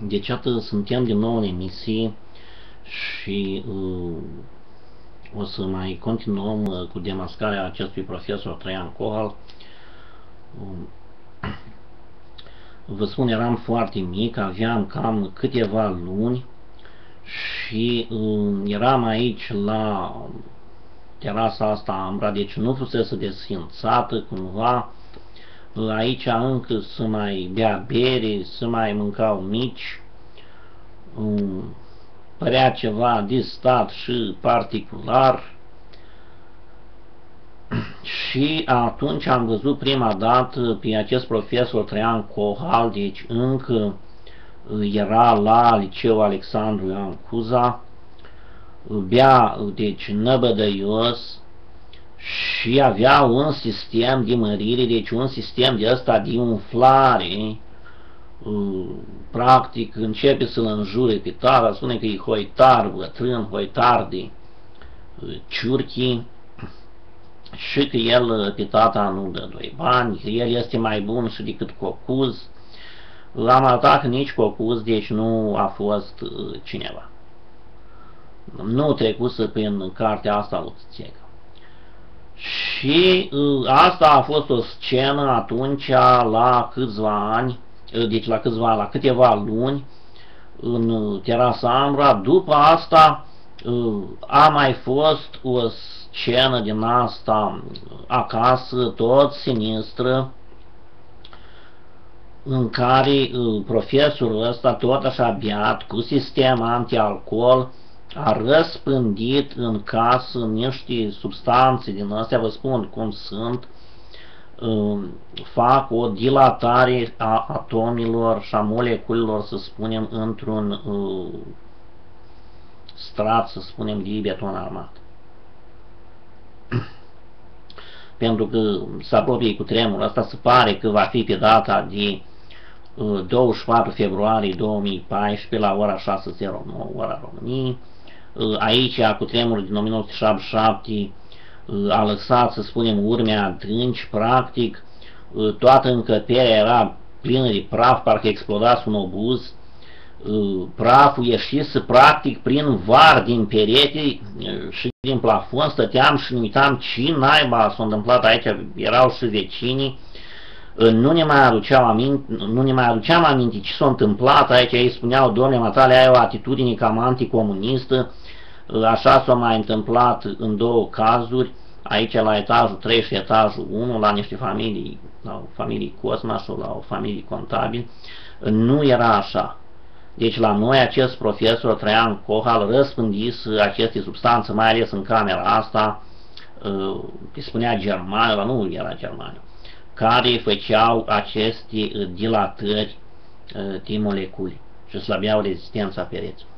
Deci, atât suntem din nou în emisie și uh, o să mai continuăm uh, cu demascarea acestui profesor Traian Cohal. Uh, vă spun, eram foarte mic, aveam cam câteva luni și uh, eram aici la terasa asta ambra, deci nu fusese desfințată cumva, aici încă să mai bea bere, să mai mâncau mici, um, părea ceva distat și particular. Și atunci am văzut prima dată pe acest profesor Traian Cohal, deci încă era la liceu Alexandru Ioan Cuza, bea, deci năbădăios, și avea un sistem de mărire, deci un sistem de ăsta de umflare, uh, practic începe să-l înjure pe tara, spune că e hoitar, bătrân, hoitar de uh, ciurchi și că el uh, pe tata nu dă doi bani, că el este mai bun și decât cocuz. Am arătat că nici cocuz, deci nu a fost cineva. Nu trecuse prin cartea asta lui Țecă. Și uh, asta a fost o scenă atunci la câțiva ani, uh, deci la câțiva, la câteva luni, în uh, terasa Ambra. După asta a mai fost o scenă din asta acasă, tot sinistră, în care profesorul ăsta tot așa biat, cu sistem anti-alcool, a răspândit în casă niște substanțe din astea, vă spun cum sunt, um, fac o dilatare a atomilor și a moleculelor, să spunem, într-un uh, strat, să spunem, de beton armat. Pentru că se apropie cu tremurul, asta se pare că va fi pe data de 24 uh, februarie 2014 la ora 6.09, ora României, Uh, aici, cu tremurul din 1977, uh, a lăsat, să spunem, urme adânci, practic, uh, toată încăperea era plină de praf, parcă explodase un obuz, praful ieșise practic prin var din perete și din plafon, stăteam și ne uitam ce naiba s-a întâmplat aici, erau și vecinii, nu ne mai aduceau aminte, nu ne mai aduceam aminte ce s-a întâmplat. Aici, ei spuneau, domnule Matale, ai o atitudine cam anticomunistă, așa s-a mai întâmplat în două cazuri, aici la etajul 3 și etajul 1, la niște familii, la o familie Cosma sau la o familie contabil, nu era așa. Deci la noi acest profesor Traian Cohal răspândis aceste substanțe, mai ales în camera asta, uh, îi spunea germană, nu era germană, care făceau aceste dilatări uh, de molecule și slăbeau rezistența pereților.